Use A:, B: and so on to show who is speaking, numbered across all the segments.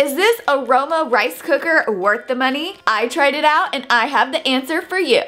A: Is this Aroma rice cooker worth the money? I tried it out and I have the answer for you.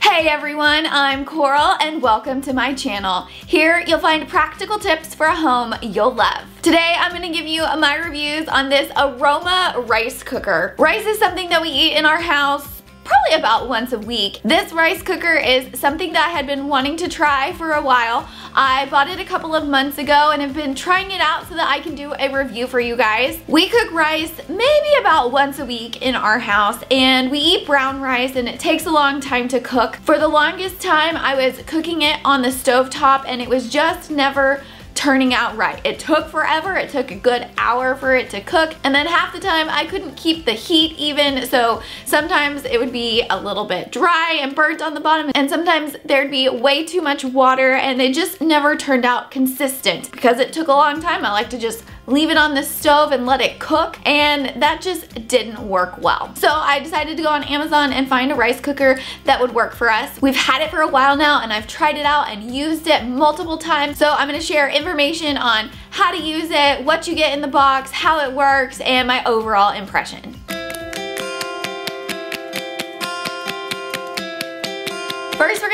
A: Hey everyone, I'm Coral and welcome to my channel. Here you'll find practical tips for a home you'll love. Today I'm gonna give you my reviews on this Aroma rice cooker. Rice is something that we eat in our house probably about once a week. This rice cooker is something that I had been wanting to try for a while. I bought it a couple of months ago and have been trying it out so that I can do a review for you guys. We cook rice maybe about once a week in our house and we eat brown rice and it takes a long time to cook. For the longest time I was cooking it on the stove top and it was just never turning out right. It took forever, it took a good hour for it to cook, and then half the time I couldn't keep the heat even, so sometimes it would be a little bit dry and burnt on the bottom, and sometimes there'd be way too much water, and it just never turned out consistent. Because it took a long time, I like to just leave it on the stove and let it cook and that just didn't work well. So I decided to go on Amazon and find a rice cooker that would work for us. We've had it for a while now and I've tried it out and used it multiple times. So I'm gonna share information on how to use it, what you get in the box, how it works, and my overall impression.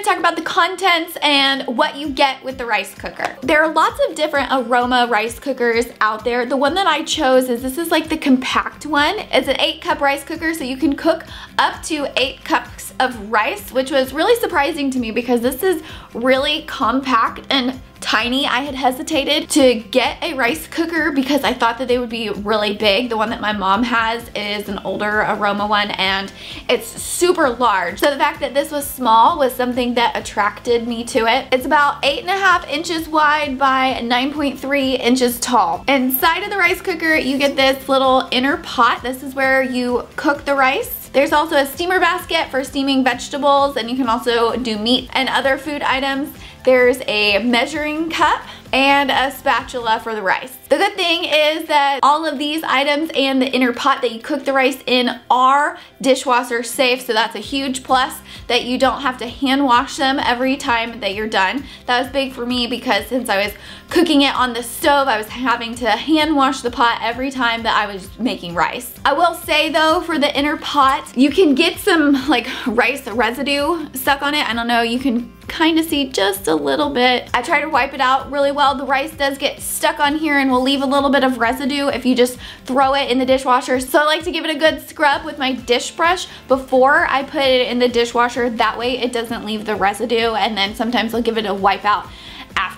A: Gonna talk about the contents and what you get with the rice cooker. There are lots of different aroma rice cookers out there. The one that I chose is this is like the compact one. It's an eight cup rice cooker, so you can cook up to eight cups of rice, which was really surprising to me because this is really compact and tiny. I had hesitated to get a rice cooker because I thought that they would be really big. The one that my mom has is an older aroma one and it's super large. So the fact that this was small was something that attracted me to it. It's about eight and a half inches wide by 9.3 inches tall. Inside of the rice cooker, you get this little inner pot. This is where you cook the rice. There's also a steamer basket for steaming vegetables and you can also do meat and other food items. There's a measuring cup and a spatula for the rice. The good thing is that all of these items and the inner pot that you cook the rice in are dishwasher safe, so that's a huge plus that you don't have to hand wash them every time that you're done. That was big for me because since I was cooking it on the stove, I was having to hand wash the pot every time that I was making rice. I will say though, for the inner pot, you can get some like rice residue stuck on it. I don't know, you can kind of see just a little bit. I try to wipe it out really well. The rice does get stuck on here and will leave a little bit of residue if you just throw it in the dishwasher. So I like to give it a good scrub with my dish brush before I put it in the dishwasher. That way it doesn't leave the residue and then sometimes I'll give it a wipe out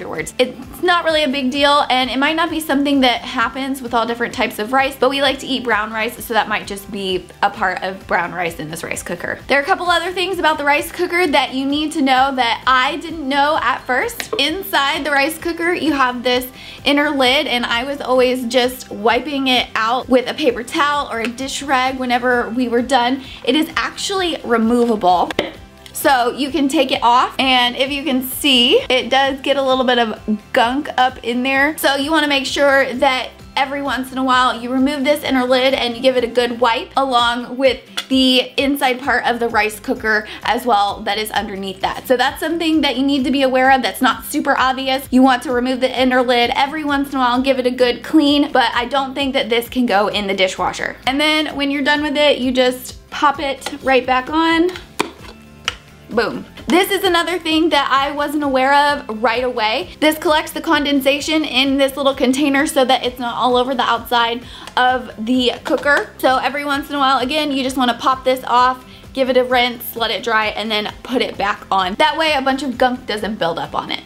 A: afterwards. It's not really a big deal and it might not be something that happens with all different types of rice, but we like to eat brown rice, so that might just be a part of brown rice in this rice cooker. There are a couple other things about the rice cooker that you need to know that I didn't know at first. Inside the rice cooker, you have this inner lid and I was always just wiping it out with a paper towel or a dish rag whenever we were done. It is actually removable. So you can take it off and if you can see, it does get a little bit of gunk up in there. So you wanna make sure that every once in a while you remove this inner lid and you give it a good wipe along with the inside part of the rice cooker as well that is underneath that. So that's something that you need to be aware of that's not super obvious. You want to remove the inner lid every once in a while and give it a good clean, but I don't think that this can go in the dishwasher. And then when you're done with it, you just pop it right back on Boom. This is another thing that I wasn't aware of right away. This collects the condensation in this little container so that it's not all over the outside of the cooker. So every once in a while, again, you just wanna pop this off, give it a rinse, let it dry, and then put it back on. That way a bunch of gunk doesn't build up on it.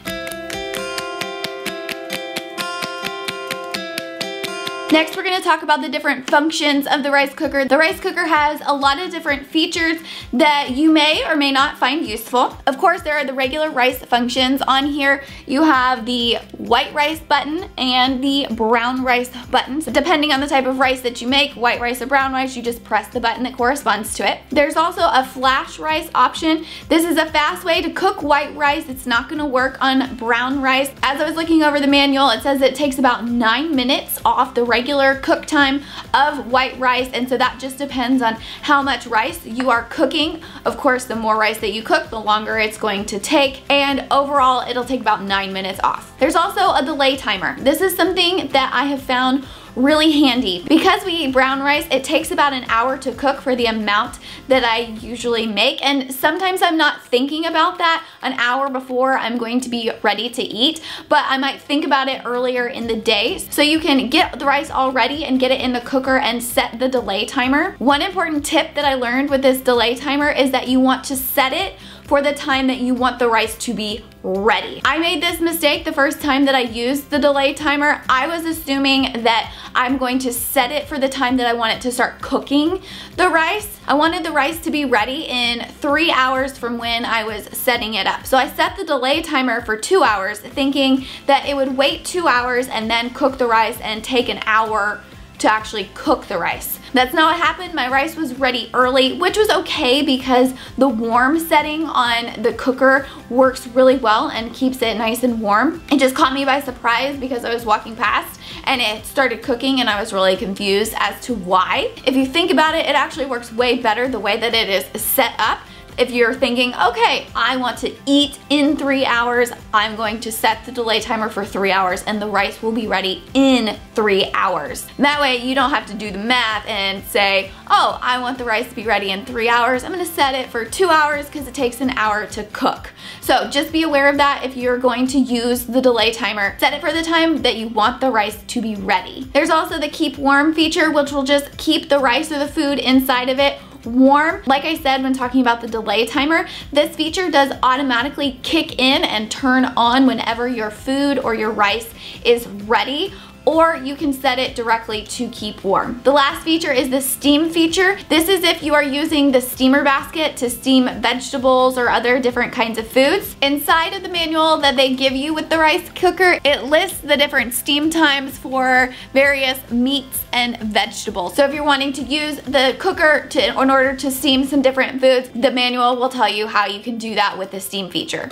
A: Next, we're gonna talk about the different functions of the rice cooker. The rice cooker has a lot of different features that you may or may not find useful. Of course, there are the regular rice functions. On here, you have the white rice button and the brown rice button. So depending on the type of rice that you make, white rice or brown rice, you just press the button that corresponds to it. There's also a flash rice option. This is a fast way to cook white rice. It's not gonna work on brown rice. As I was looking over the manual, it says it takes about nine minutes off the regular regular cook time of white rice and so that just depends on how much rice you are cooking. Of course, the more rice that you cook, the longer it's going to take and overall it'll take about nine minutes off. There's also a delay timer. This is something that I have found really handy. Because we eat brown rice, it takes about an hour to cook for the amount that I usually make. And sometimes I'm not thinking about that an hour before I'm going to be ready to eat, but I might think about it earlier in the day. So you can get the rice all ready and get it in the cooker and set the delay timer. One important tip that I learned with this delay timer is that you want to set it for the time that you want the rice to be ready. I made this mistake the first time that I used the delay timer. I was assuming that I'm going to set it for the time that I want it to start cooking the rice. I wanted the rice to be ready in three hours from when I was setting it up. So I set the delay timer for two hours thinking that it would wait two hours and then cook the rice and take an hour to actually cook the rice. That's not what happened. My rice was ready early, which was okay because the warm setting on the cooker works really well and keeps it nice and warm. It just caught me by surprise because I was walking past and it started cooking and I was really confused as to why. If you think about it, it actually works way better the way that it is set up if you're thinking, okay, I want to eat in three hours, I'm going to set the delay timer for three hours and the rice will be ready in three hours. That way you don't have to do the math and say, oh, I want the rice to be ready in three hours. I'm gonna set it for two hours because it takes an hour to cook. So just be aware of that if you're going to use the delay timer. Set it for the time that you want the rice to be ready. There's also the keep warm feature, which will just keep the rice or the food inside of it warm. Like I said when talking about the delay timer, this feature does automatically kick in and turn on whenever your food or your rice is ready or you can set it directly to keep warm. The last feature is the steam feature. This is if you are using the steamer basket to steam vegetables or other different kinds of foods. Inside of the manual that they give you with the rice cooker, it lists the different steam times for various meats and vegetables. So if you're wanting to use the cooker to, in order to steam some different foods, the manual will tell you how you can do that with the steam feature.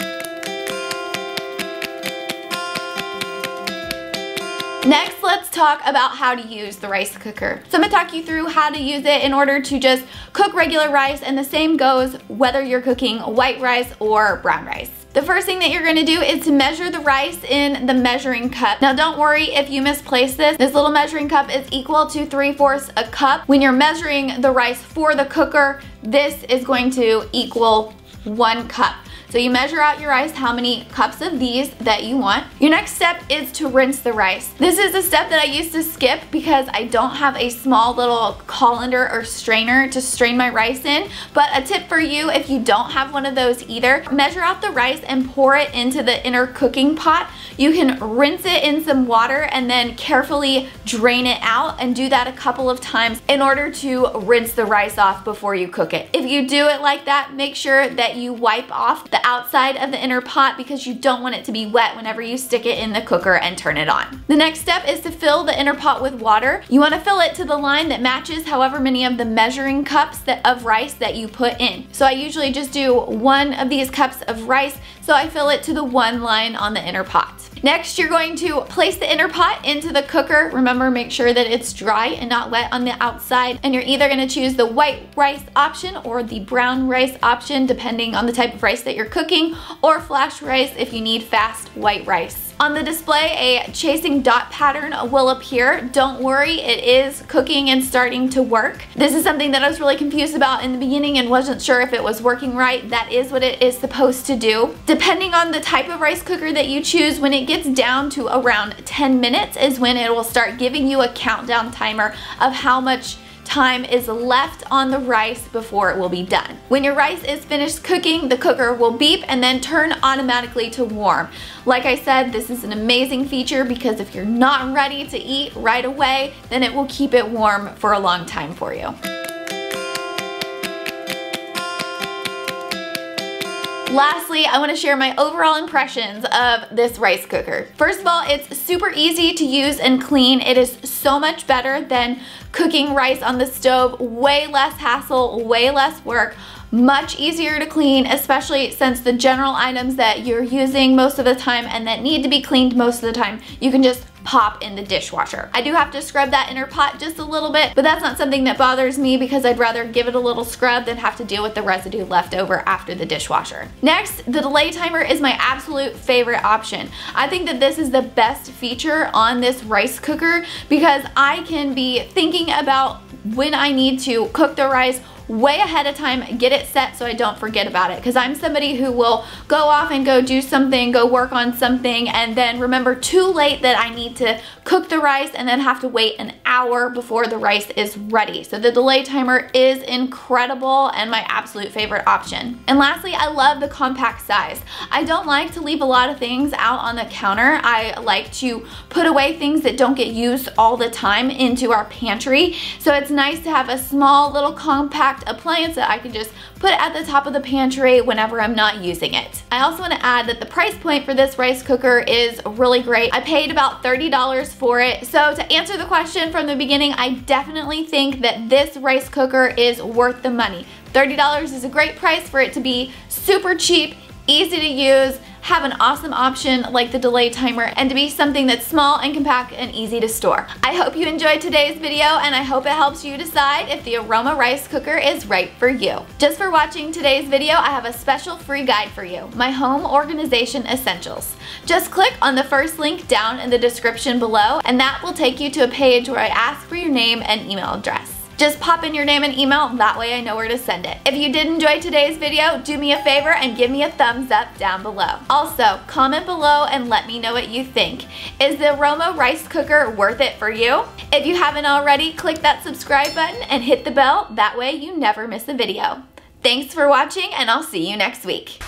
A: Next, let's talk about how to use the rice cooker. So I'm gonna talk you through how to use it in order to just cook regular rice and the same goes whether you're cooking white rice or brown rice. The first thing that you're gonna do is to measure the rice in the measuring cup. Now don't worry if you misplace this. This little measuring cup is equal to 3 fourths a cup. When you're measuring the rice for the cooker, this is going to equal one cup. So you measure out your rice, how many cups of these that you want. Your next step is to rinse the rice. This is a step that I used to skip because I don't have a small little colander or strainer to strain my rice in. But a tip for you, if you don't have one of those either, measure out the rice and pour it into the inner cooking pot. You can rinse it in some water and then carefully drain it out and do that a couple of times in order to rinse the rice off before you cook it. If you do it like that, make sure that you wipe off the outside of the inner pot because you don't want it to be wet whenever you stick it in the cooker and turn it on. The next step is to fill the inner pot with water. You want to fill it to the line that matches however many of the measuring cups that, of rice that you put in. So I usually just do one of these cups of rice so I fill it to the one line on the inner pot. Next, you're going to place the inner pot into the cooker. Remember, make sure that it's dry and not wet on the outside. And you're either gonna choose the white rice option or the brown rice option, depending on the type of rice that you're cooking, or flash rice if you need fast white rice. On the display, a chasing dot pattern will appear. Don't worry, it is cooking and starting to work. This is something that I was really confused about in the beginning and wasn't sure if it was working right. That is what it is supposed to do. Depending on the type of rice cooker that you choose, when it gets down to around 10 minutes is when it will start giving you a countdown timer of how much time is left on the rice before it will be done. When your rice is finished cooking, the cooker will beep and then turn automatically to warm. Like I said, this is an amazing feature because if you're not ready to eat right away, then it will keep it warm for a long time for you. Lastly, I wanna share my overall impressions of this rice cooker. First of all, it's super easy to use and clean. It is so much better than cooking rice on the stove. Way less hassle, way less work much easier to clean, especially since the general items that you're using most of the time and that need to be cleaned most of the time, you can just pop in the dishwasher. I do have to scrub that inner pot just a little bit, but that's not something that bothers me because I'd rather give it a little scrub than have to deal with the residue left over after the dishwasher. Next, the delay timer is my absolute favorite option. I think that this is the best feature on this rice cooker because I can be thinking about when I need to cook the rice way ahead of time, get it set so I don't forget about it. Because I'm somebody who will go off and go do something, go work on something, and then remember too late that I need to cook the rice and then have to wait an hour before the rice is ready. So the delay timer is incredible and my absolute favorite option. And lastly, I love the compact size. I don't like to leave a lot of things out on the counter. I like to put away things that don't get used all the time into our pantry. So it's nice to have a small little compact appliance that I can just put at the top of the pantry whenever I'm not using it. I also want to add that the price point for this rice cooker is really great. I paid about $30 for it. So to answer the question from the beginning, I definitely think that this rice cooker is worth the money. $30 is a great price for it to be super cheap, easy to use, have an awesome option like the delay timer and to be something that's small and compact and easy to store. I hope you enjoyed today's video and I hope it helps you decide if the Aroma rice cooker is right for you. Just for watching today's video, I have a special free guide for you, my home organization essentials. Just click on the first link down in the description below and that will take you to a page where I ask for your name and email address. Just pop in your name and email, that way I know where to send it. If you did enjoy today's video, do me a favor and give me a thumbs up down below. Also, comment below and let me know what you think. Is the Aroma rice cooker worth it for you? If you haven't already, click that subscribe button and hit the bell, that way you never miss a video. Thanks for watching and I'll see you next week.